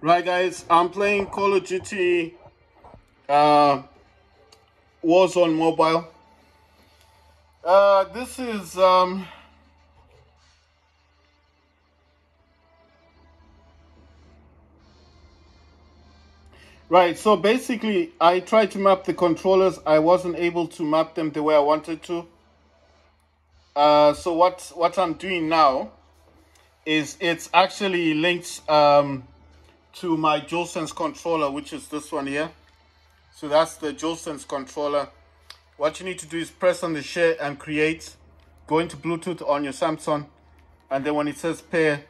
Right, guys, I'm playing Call of Duty uh, Warzone Mobile. Uh, this is um, right. So basically, I tried to map the controllers. I wasn't able to map them the way I wanted to. Uh, so what what I'm doing now is it's actually linked. Um, to my DualSense controller, which is this one here. So that's the DualSense controller. What you need to do is press on the share and create, go into Bluetooth on your Samsung, and then when it says pair,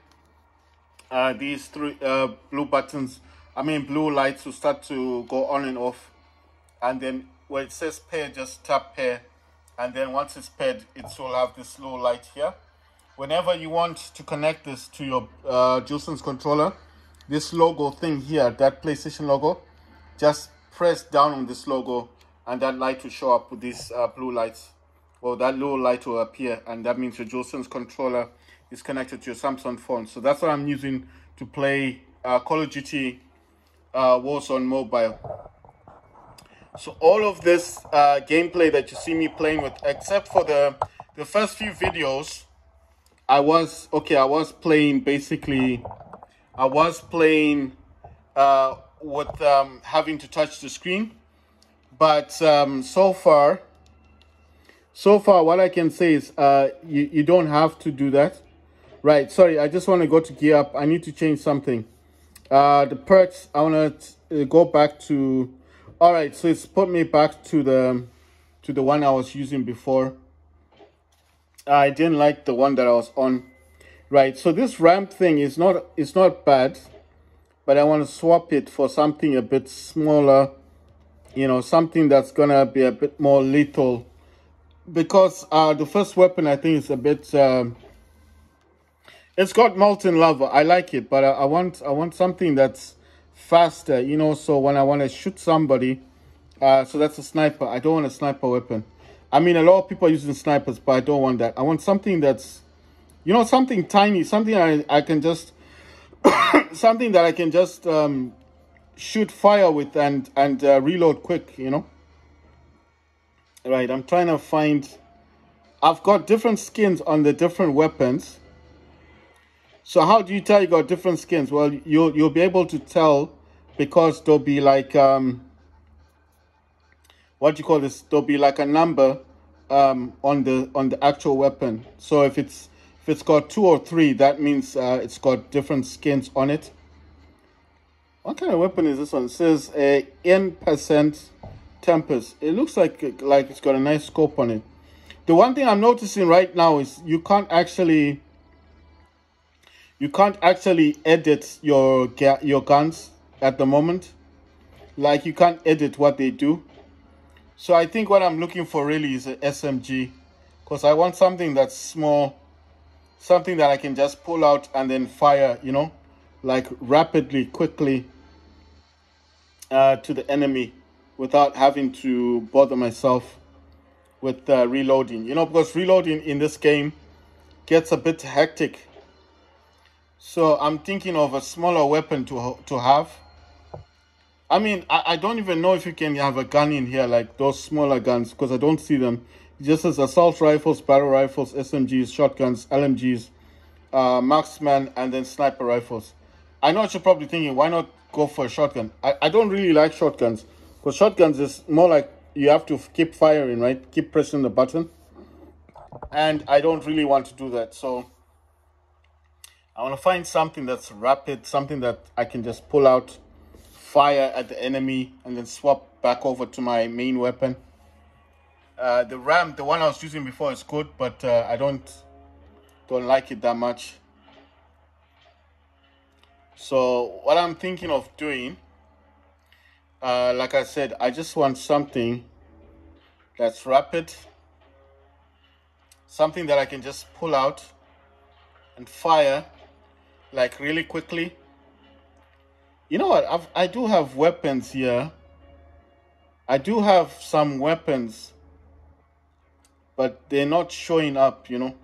uh, these three uh, blue buttons, I mean blue lights will start to go on and off. And then where it says pair, just tap pair. And then once it's paired, it will have this little light here. Whenever you want to connect this to your uh, DualSense controller, this logo thing here, that PlayStation logo, just press down on this logo and that light will show up with these uh, blue lights. Well, that little light will appear and that means your DualSense controller is connected to your Samsung phone. So that's what I'm using to play uh, Call of Duty uh, Warzone Mobile. So all of this uh, gameplay that you see me playing with, except for the the first few videos, I was okay. I was playing basically I was playing uh, with um, having to touch the screen, but um, so far, so far, what I can say is uh, you, you don't have to do that. Right, sorry, I just want to go to gear up. I need to change something. Uh, the perks, I want to uh, go back to, all right, so it's put me back to the, to the one I was using before. I didn't like the one that I was on right so this ramp thing is not it's not bad but i want to swap it for something a bit smaller you know something that's gonna be a bit more lethal because uh the first weapon i think is a bit um it's got molten lava. I like it but I, I want i want something that's faster you know so when i want to shoot somebody uh so that's a sniper. I don't want a sniper weapon. I mean a lot of people are using snipers but i don't want that. I want something that's you know, something tiny, something I, I can just, something that I can just um, shoot fire with and, and uh, reload quick, you know. Right, I'm trying to find, I've got different skins on the different weapons. So how do you tell you got different skins? Well, you'll, you'll be able to tell because there'll be like, um, what do you call this? There'll be like a number um, on the on the actual weapon. So if it's if it's got two or three, that means uh, it's got different skins on it. What kind of weapon is this one? It says a N percent Tempest. It looks like like it's got a nice scope on it. The one thing I'm noticing right now is you can't actually you can't actually edit your your guns at the moment. Like you can't edit what they do. So I think what I'm looking for really is an SMG because I want something that's small something that I can just pull out and then fire, you know, like rapidly, quickly uh, to the enemy without having to bother myself with uh, reloading. You know, because reloading in this game gets a bit hectic. So I'm thinking of a smaller weapon to to have. I mean, I, I don't even know if you can have a gun in here like those smaller guns because I don't see them just as assault rifles, battle rifles, SMGs, shotguns, LMGs, uh, marksman, and then sniper rifles. I know what you're probably thinking, why not go for a shotgun? I, I don't really like shotguns because shotguns is more like you have to keep firing, right? Keep pressing the button. And I don't really want to do that. So I want to find something that's rapid, something that I can just pull out, fire at the enemy, and then swap back over to my main weapon. Uh, the RAM, the one I was using before is good, but uh, I don't don't like it that much. So what I'm thinking of doing, uh, like I said, I just want something that's rapid, something that I can just pull out and fire like really quickly. You know what? I've, I do have weapons here. I do have some weapons but they're not showing up, you know.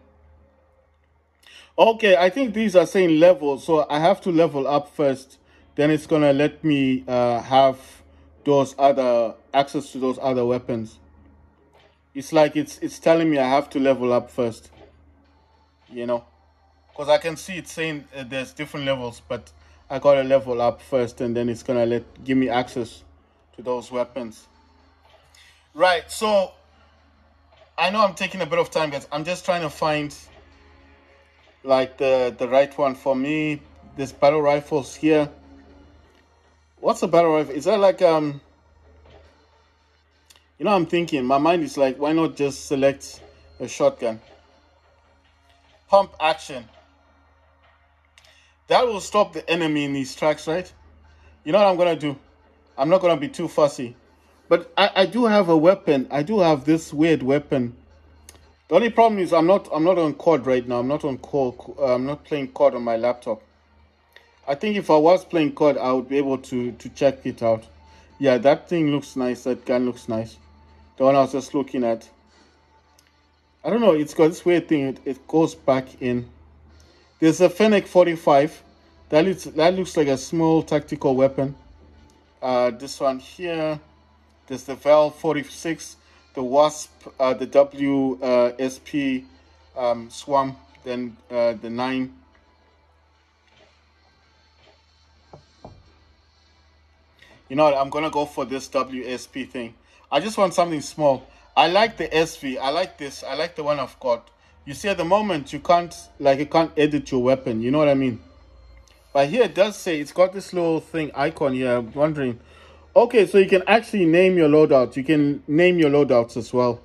Okay, I think these are saying level, so I have to level up first then it's gonna let me uh, have those other access to those other weapons. It's like it's it's telling me I have to level up first. You know, because I can see it saying uh, there's different levels, but I gotta level up first, and then it's gonna let give me access to those weapons. Right. So I know I'm taking a bit of time, guys. I'm just trying to find like the the right one for me. This battle rifles here. What's a battle rifle? Is that like um you know I'm thinking, my mind is like, why not just select a shotgun? Pump action. That will stop the enemy in these tracks, right? You know what I'm gonna do? I'm not gonna be too fussy. But I, I do have a weapon. I do have this weird weapon. The only problem is I'm not I'm not on COD right now. I'm not on. Uh, I'm not playing COD on my laptop. I think if I was playing COD, I would be able to to check it out. Yeah, that thing looks nice. That gun looks nice. The one I was just looking at. I don't know. It's got this weird thing. It, it goes back in. There's a Fennec 45. That looks that looks like a small tactical weapon. Uh, this one here. There's the Val 46, the Wasp, uh, the WSP uh, um, Swarm, then uh, the 9. You know what, I'm going to go for this WSP thing. I just want something small. I like the SV. I like this. I like the one I've got. You see, at the moment, you can't, like, you can't edit your weapon. You know what I mean? But here it does say, it's got this little thing, icon here. I'm wondering, Okay, so you can actually name your loadouts. You can name your loadouts as well.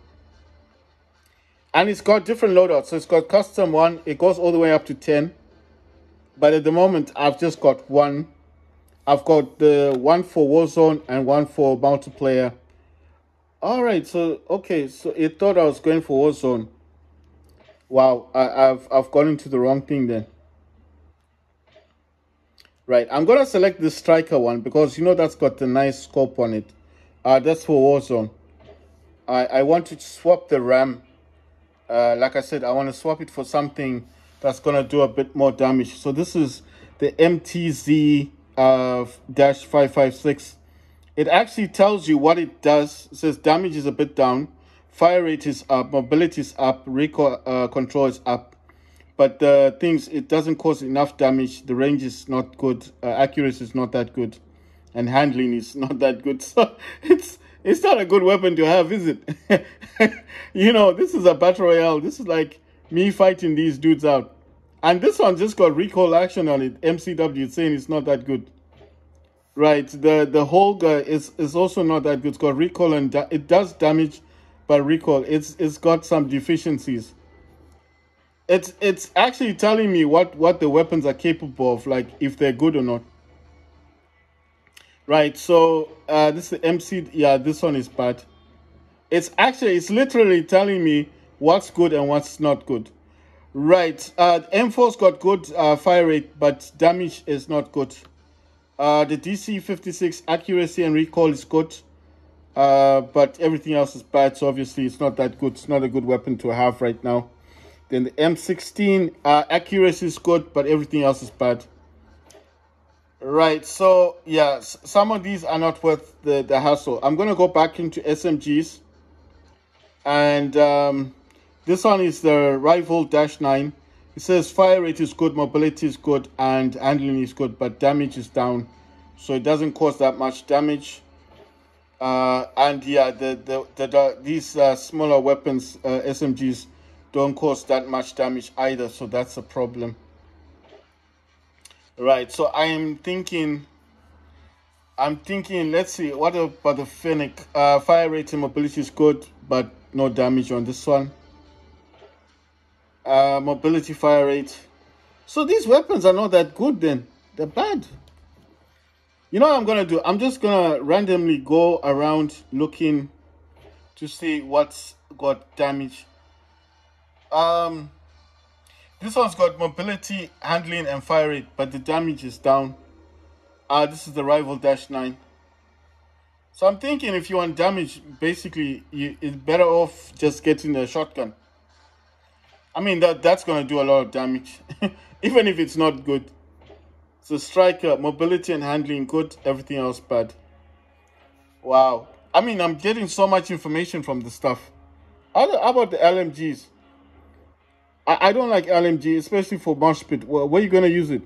And it's got different loadouts. So it's got custom one. It goes all the way up to 10. But at the moment, I've just got one. I've got the one for Warzone and one for multiplayer. All right, so okay, so it thought I was going for Warzone. Wow, I, I've I've gone into the wrong thing then. Right, I'm going to select the striker one because you know that's got a nice scope on it. Uh, that's for Warzone. I, I want to swap the RAM. Uh, like I said, I want to swap it for something that's going to do a bit more damage. So this is the MTZ uh, dash 556. It actually tells you what it does. It says damage is a bit down, fire rate is up, mobility is up, recoil uh, control is up, but the things it doesn't cause enough damage. The range is not good. Uh, accuracy is not that good. And handling is not that good. So it's it's not a good weapon to have is it? You know this is a battle royale. This is like me fighting these dudes out. And this one just got recall action on it. Mcw saying it's not that good. Right the the Holger is is also not that good. It's got recoil and it does damage but recall. It's it's got some deficiencies it's it's actually telling me what what the weapons are capable of, like if they're good or not. Right. So uh, this is the MC. Yeah, this one is bad. It's actually it's literally telling me what's good and what's not good. Right. Uh, M4's got good uh, fire rate, but damage is not good. Uh, the DG 56 accuracy and recall is good, uh, but everything else is bad. So obviously, it's not that good. It's not a good weapon to have right now. Then the M16 uh, accuracy is good, but everything else is bad. Right, so yeah, some of these are not worth the, the hassle. I'm going to go back into SMGs. And um, this one is the Rival Dash 9. It says fire rate is good, mobility is good, and handling is good, but damage is down. So it doesn't cause that much damage. Uh, and yeah, the, the, the, the these uh, smaller weapons, uh, SMGs, don't cause that much damage either so that's a problem. Right so i'm thinking i'm thinking let's see what about the fennec? Uh, fire rate and mobility is good but no damage on this one. Uh, mobility fire rate. So these weapons are not that good then. They're bad. You know what i'm gonna do? I'm just gonna randomly go around looking to see what's got damage um, this one's got mobility, handling, and fire rate, but the damage is down. Uh, this is the Rival Dash 9. So I'm thinking if you want damage, basically, you, it's better off just getting a shotgun. I mean, that that's going to do a lot of damage, even if it's not good. So striker, mobility and handling good, everything else bad. Wow. I mean, I'm getting so much information from the stuff. How about the LMGs? I, I don't like LMG, especially for mosh pit. Well, where are you going to use it?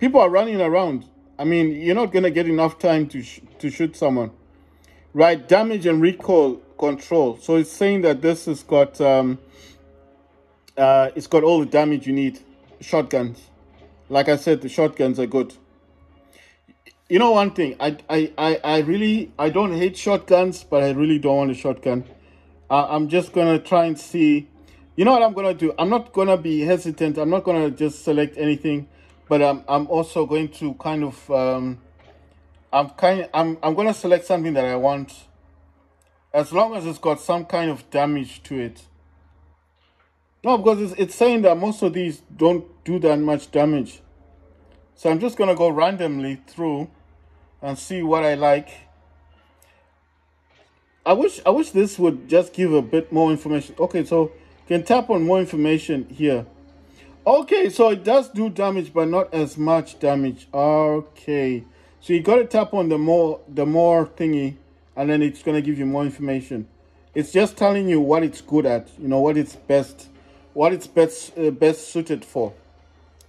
People are running around. I mean, you're not going to get enough time to sh to shoot someone. Right, damage and recoil control. So it's saying that this has got um, uh, it's got all the damage you need. Shotguns. Like I said, the shotguns are good. You know one thing, I, I, I, I really, I don't hate shotguns, but I really don't want a shotgun. I'm just going to try and see. You know what I'm to do? I'm not to be hesitant. I'm not to just select anything, but I'm, I'm also going to kind of, um, I'm kind, I'm, I'm to select something that I want as long as it's got some kind of damage to it. No, because it's, it's saying that most of these don't do that much damage. So I'm just to go randomly through and see what I like. I wish I wish this would just give a bit more information. Okay, so can tap on more information here. Okay, so it does do damage, but not as much damage. Okay, so you got to tap on the more the more thingy, and then it's gonna give you more information. It's just telling you what it's good at. You know what it's best, what it's best uh, best suited for,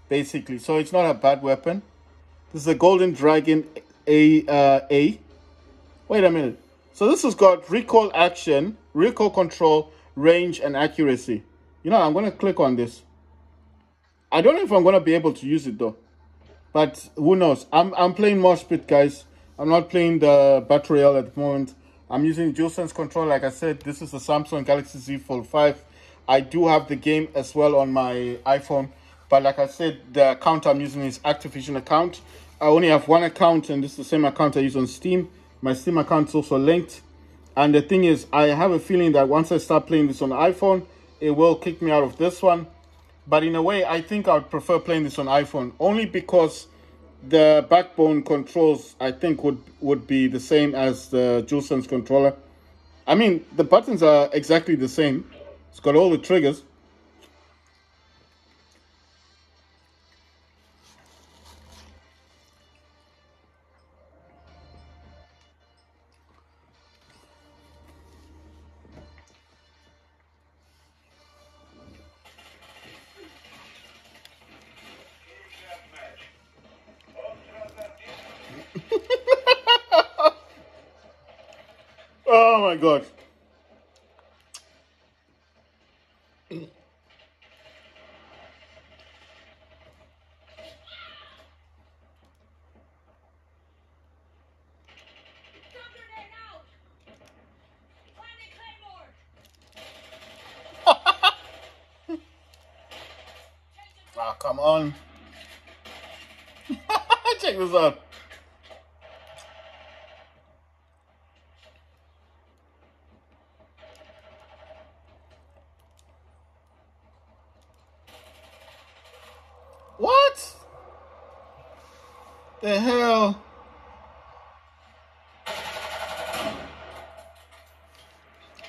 basically. So it's not a bad weapon. This is a golden dragon a uh, A. Wait a minute. So this has got recoil action, recoil control, range, and accuracy. You know, I'm going to click on this. I don't know if I'm going to be able to use it though. But who knows? I'm, I'm playing Mosh Pit, guys. I'm not playing the Battle Royale at the moment. I'm using DualSense control. Like I said, this is the Samsung Galaxy Z Fold 5. I do have the game as well on my iPhone. But like I said, the account I'm using is Activision account. I only have one account and this is the same account I use on Steam. My Steam account is also linked. And the thing is, I have a feeling that once I start playing this on iPhone, it will kick me out of this one. But in a way, I think I would prefer playing this on iPhone only because the backbone controls, I think, would, would be the same as the DualSense controller. I mean, the buttons are exactly the same. It's got all the triggers. Oh my god. Ah, come on. Check this out. What? The hell?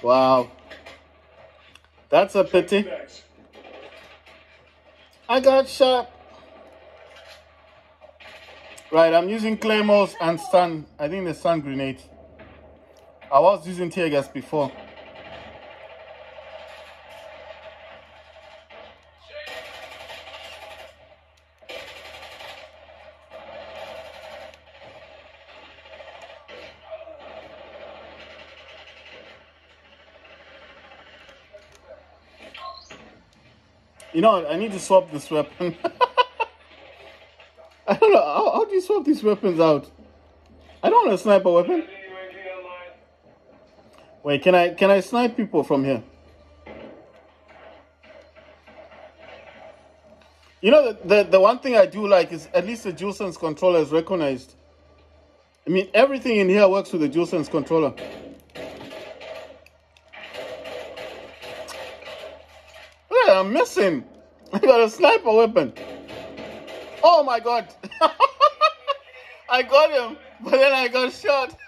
Wow. That's a pity. I got shot. Right, I'm using claymores and stun. I think the stun grenade. I was using tear gas before. You know, I need to swap this weapon. I don't know. How, how do you swap these weapons out? I don't want a sniper weapon. Wait, can I can I snipe people from here? You know, the, the, the one thing I do like is at least the DualSense controller is recognized. I mean, everything in here works with the DualSense controller. I'm missing. I got a sniper weapon. Oh my god. I got him, but then I got shot.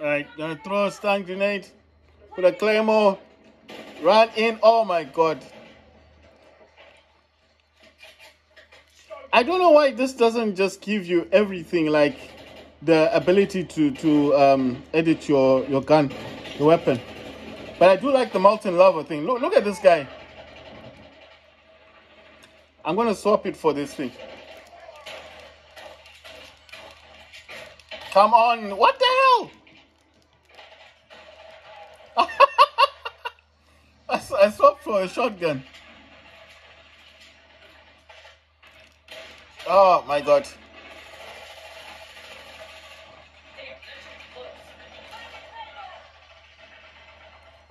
Alright, gonna throw a stun grenade. Put a claymore. Run in. Oh my god. I don't know why this doesn't just give you everything like the ability to to um, edit your your gun, the weapon. But I do like the molten lava thing. Look look at this guy. I'm gonna swap it for this thing. Come on, what the hell? I, I swapped for a shotgun. Oh my god.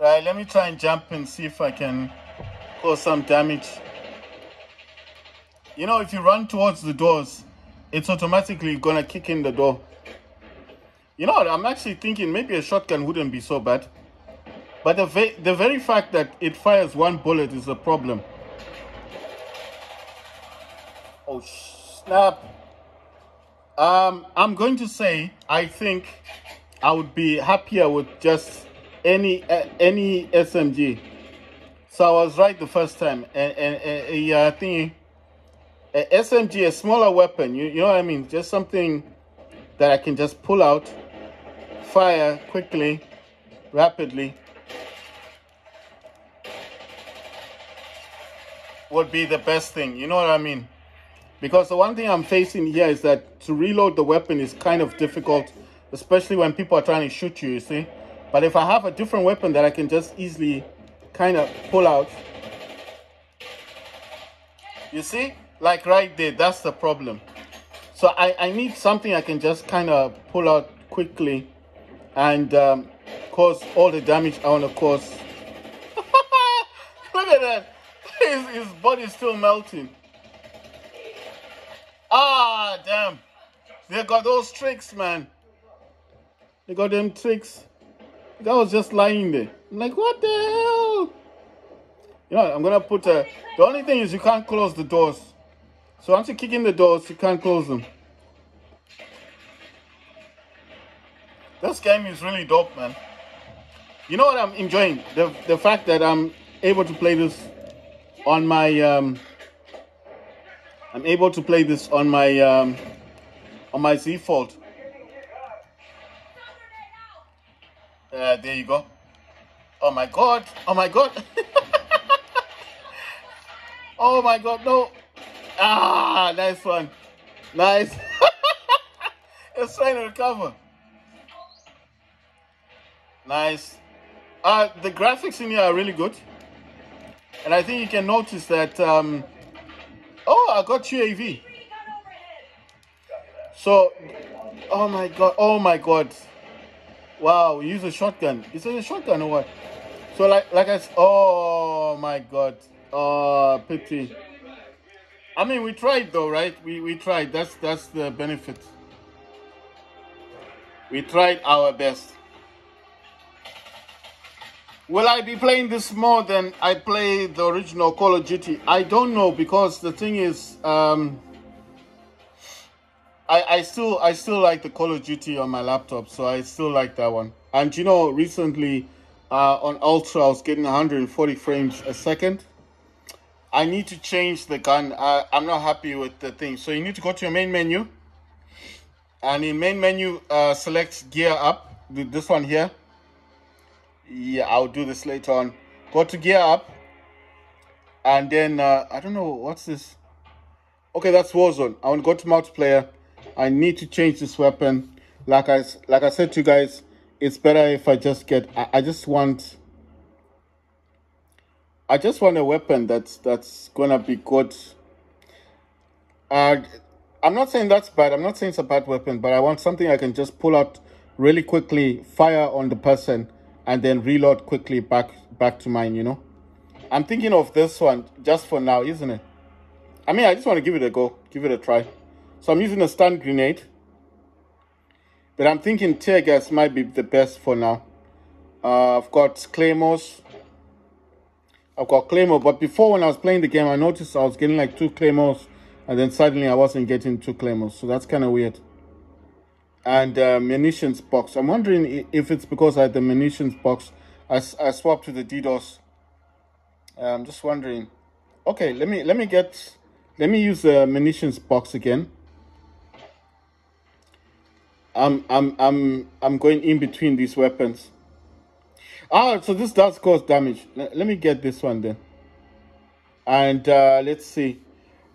Right, let me try and jump and see if I can cause some damage. You know, if you run towards the doors, it's automatically gonna kick in the door. You know I'm actually thinking maybe a shotgun wouldn't be so bad. But the, the very fact that it fires one bullet is a problem. Oh, snap. Um, I'm going to say I think I would be happier with just any uh, any SMG. So I was right the first time, and, and, and yeah, I think a SMG, a smaller weapon. You you know what I mean? Just something that I can just pull out, fire quickly, rapidly. Would be the best thing. You know what I mean? Because the one thing I'm facing here is that to reload the weapon is kind of difficult, especially when people are trying to shoot you, you see? But if I have a different weapon that I can just easily kind of pull out, you see? Like right there, that's the problem. So I, I need something I can just kind of pull out quickly and um, cause all the damage I want to cause. Look at that. His, his body's still melting. Ah, damn. They got those tricks, man. They got them tricks. Guy was just lying there. I'm like, what the hell? You know, I'm gonna put a. The only thing is you can't close the doors. So once you kick in the doors, you can't close them. This game is really dope, man. You know what I'm enjoying? The the fact that I'm able to play this on my um I'm able to play this on my um, on my Z Fold. Uh, there you go. Oh my god! Oh my god! oh my god! No! Ah, nice one. Nice. it's trying to recover. Nice. Uh, the graphics in here are really good. And I think you can notice that um, Oh, I got UAV. So, oh my god, oh my god. Wow, use a shotgun. Is it a shotgun or what? So like, like I, oh my god. Oh, pity. I mean, we tried though, right? We, we tried. That's, that's the benefit. We tried our best. Will I be playing this more than I play the original Call of Duty? I don't know because the thing is, um, I I still I still like the Call of Duty on my laptop, so I still like that one. And you know, recently uh, on Ultra, I was getting 140 frames a second. I need to change the gun. I, I'm not happy with the thing. So you need to go to your main menu, and in main menu, uh, select gear up. This one here yeah i'll do this later on go to gear up and then uh, i don't know what's this okay that's warzone i want to go to multiplayer i need to change this weapon like i like i said to you guys it's better if i just get i, I just want i just want a weapon that's that's gonna be good uh i'm not saying that's bad i'm not saying it's a bad weapon but i want something i can just pull out really quickly fire on the person and then reload quickly back back to mine, you know. I'm thinking of this one just for now, isn't it? I mean, I just want to give it a go, give it a try. So I'm using a stun grenade. But I'm thinking tear gas might be the best for now. Uh, I've got claymores. I've got claymore, but before when I was playing the game, I noticed I was getting like two claymores, and then suddenly I wasn't getting two claymores. So that's kind of weird and uh, munitions box. I'm wondering if it's because I had the munitions box. I, I swapped to the DDoS. Uh, I'm just wondering. Okay, let me let me get Let me use the munitions box again. I'm I'm I'm I'm going in between these weapons. Ah, so this does cause damage. Let, let me get this one then. And uh, let's see.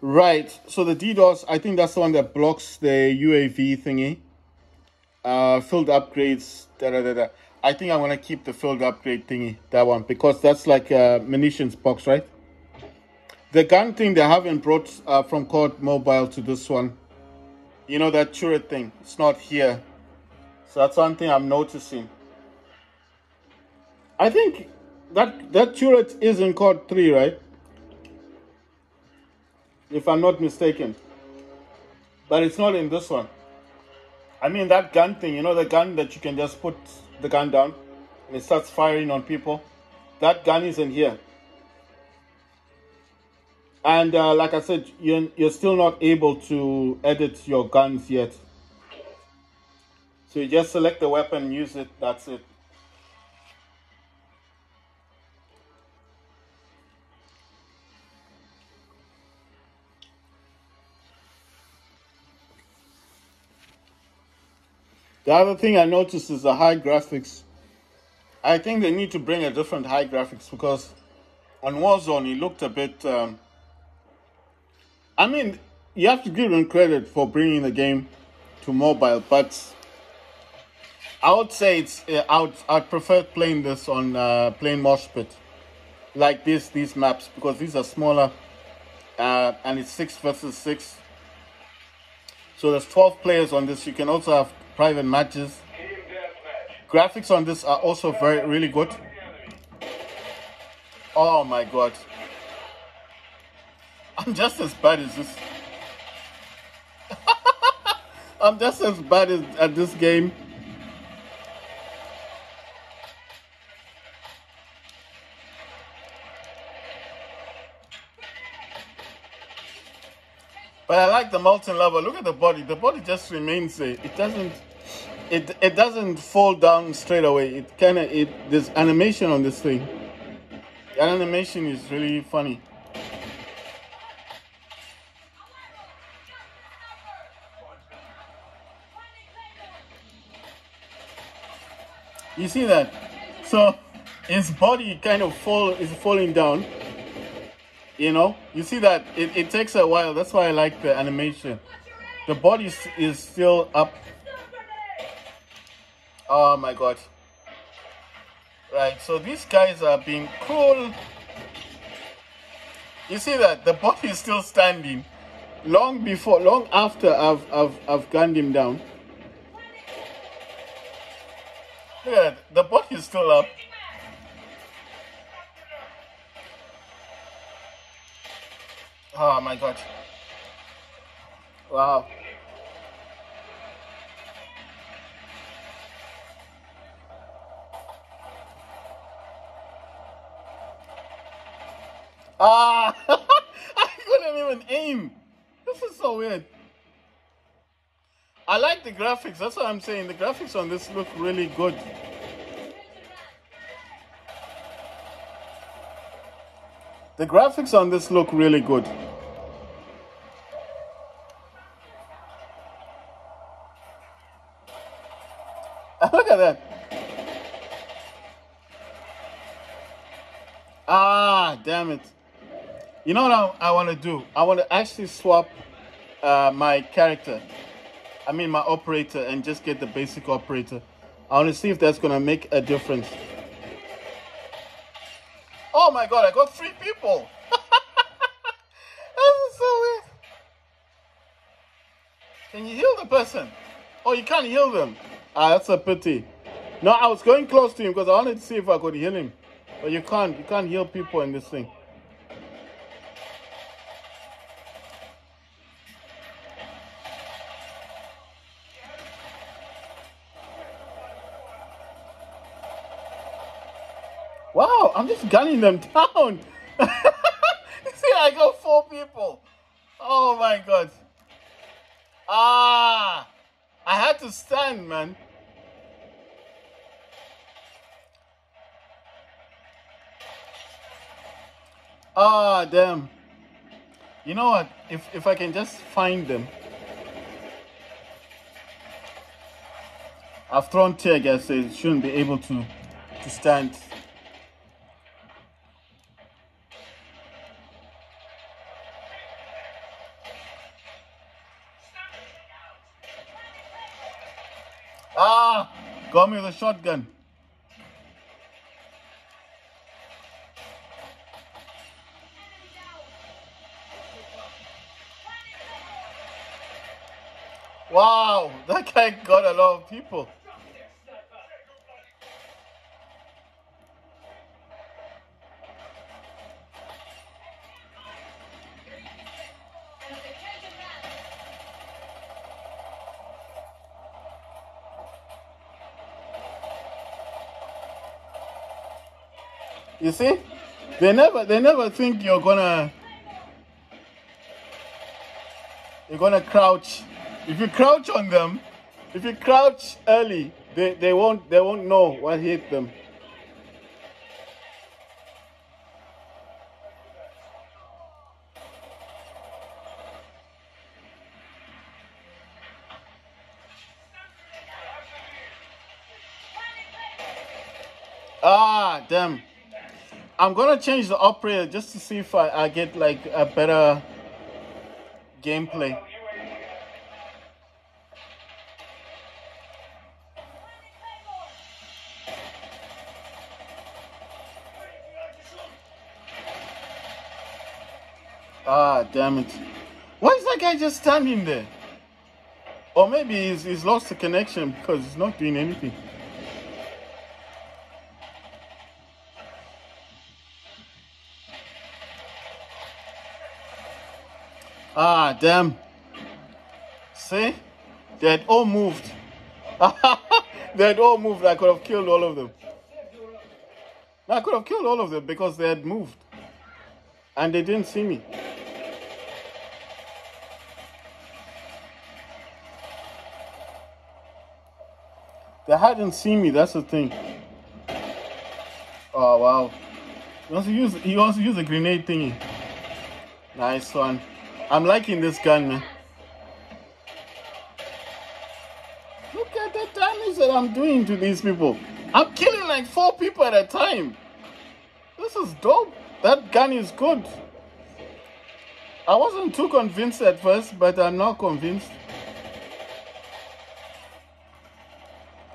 Right, so the DDoS, I think that's the one that blocks the UAV thingy. Uh, field upgrades, da da da da. I think I'm gonna keep the field upgrade thingy, that one, because that's like a munitions box, right? The gun thing they haven't brought uh, from COD Mobile to this one. You know that turret thing, it's not here. So that's one thing I'm noticing. I think that that turret is in COD 3, right? If I'm not mistaken. But it's not in this one. I mean that gun thing, you know the gun that you can just put the gun down and it starts firing on people. That gun isn't here. And uh, like I said, you're, you're still not able to edit your guns yet. So you just select the weapon, use it, that's it. The other thing I noticed is the high graphics. I think they need to bring a different high graphics because on Warzone it looked a bit. Um, I mean, you have to give them credit for bringing the game to mobile, but I would say it's. Uh, I would I'd prefer playing this on uh, playing Mosh Pit, like this these maps because these are smaller, uh, and it's six versus six. So there's twelve players on this. You can also have private matches. Graphics on this are also very really good. Oh my god. I'm just as bad as this. I'm just as bad as, at this game. But I like the molten lava. Look at the body. The body just remains there. It doesn't it it doesn't fall down straight away. It kind of it there's animation on this thing. The animation is really funny. You see that? So his body kind of fall is falling down. You know, you see that it, it takes a while. That's why I like the animation. The body is still up Oh my god. Right, so these guys are being cool. You see that the body is still standing long before, long after I've, I've, I've gunned him down. That, the body is still up. Oh my god. Wow. Ah, I couldn't even aim. This is so weird. I like the graphics. That's what I'm saying. The graphics on this look really good. The graphics on this look really good. Look at that. Ah, damn it. You know what I, I want to do? I want to actually swap uh, my character. I mean my operator and just get the basic operator. I want to see if that's going to make a difference. Oh my god, I got three people. this is so weird. Can you heal the person? Oh, you can't heal them. Ah, that's a pity. No, I was going close to him because I wanted to see if I could heal him. But you can't. You can't heal people in this thing. Gunning them down. See, I got four people. Oh my god. Ah, I had to stand, man. Ah, damn. You know what? If if I can just find them. I've thrown tear gas, so it shouldn't be able to to stand. Ah! Me with a shotgun. Wow, that guy got a lot of people. You see? They never they never think you're gonna you're gonna crouch. If you crouch on them, if you crouch early, they, they won't they won't know what hit them. I'm gonna change the operator just to see if I, I get like a better gameplay. Ah, damn it. Why is that guy just standing there? Or maybe he's, he's lost the connection because he's not doing anything. Damn. See? They had all moved. they had all moved. I could have killed all of them. I could have killed all of them because they had moved. And they didn't see me. They hadn't seen me, that's the thing. Oh wow. He also use he also use a grenade thingy. Nice one. I'm liking this gun, man. Look at the damage that I'm doing to these people. I'm killing like four people at a time. This is dope. That gun is good. I wasn't too convinced at first, but I'm now convinced.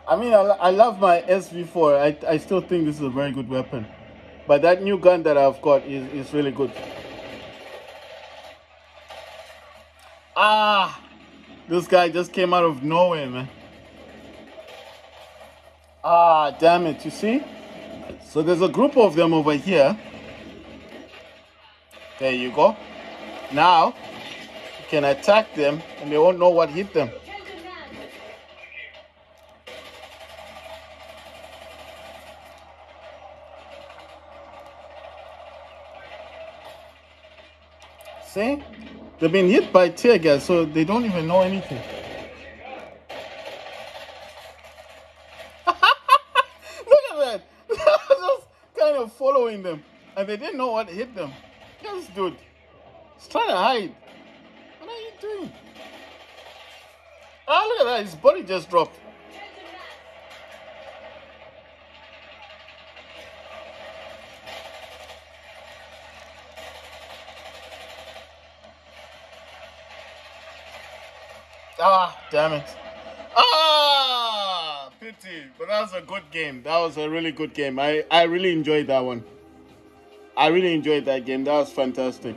I mean, I, I love my SV4. I, I still think this is a very good weapon. But that new gun that I've got is, is really good. Ah, this guy just came out of nowhere, man. Ah, damn it, you see? So there's a group of them over here. There you go. Now, you can attack them and they won't know what hit them. See? They've been hit by tear gas, so they don't even know anything. Look at that. just kind of following them. And they didn't know what hit them. Yes, dude. He's trying to hide. What are you doing? Ah, look at that. His body just dropped. Damn it. Ah, pity. But that was a good game. That was a really good game. I, I really enjoyed that one. I really enjoyed that game. That was fantastic.